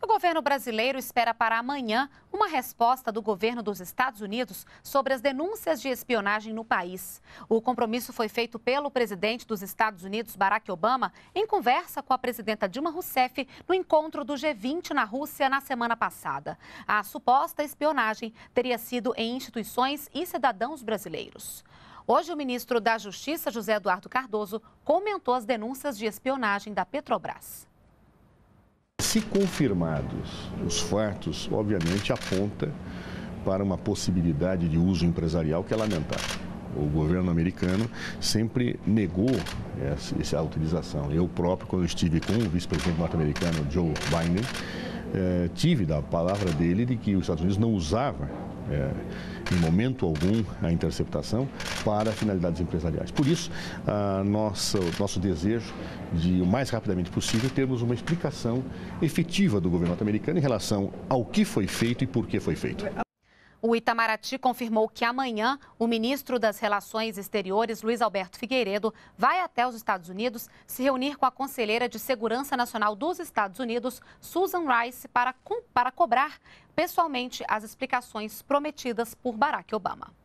O governo brasileiro espera para amanhã uma resposta do governo dos Estados Unidos sobre as denúncias de espionagem no país. O compromisso foi feito pelo presidente dos Estados Unidos, Barack Obama, em conversa com a presidenta Dilma Rousseff no encontro do G20 na Rússia na semana passada. A suposta espionagem teria sido em instituições e cidadãos brasileiros. Hoje, o ministro da Justiça, José Eduardo Cardoso, comentou as denúncias de espionagem da Petrobras. Se confirmados os fatos, obviamente aponta para uma possibilidade de uso empresarial que é lamentável. O governo americano sempre negou essa, essa utilização. Eu próprio, quando estive com o vice-presidente norte-americano Joe Biden, eh, tive da palavra dele de que os Estados Unidos não usavam é, em momento algum, a interceptação para finalidades empresariais. Por isso, a nossa, o nosso desejo de, o mais rapidamente possível, termos uma explicação efetiva do governo norte-americano em relação ao que foi feito e por que foi feito. O Itamaraty confirmou que amanhã o ministro das Relações Exteriores, Luiz Alberto Figueiredo, vai até os Estados Unidos se reunir com a conselheira de Segurança Nacional dos Estados Unidos, Susan Rice, para, para cobrar pessoalmente as explicações prometidas por Barack Obama.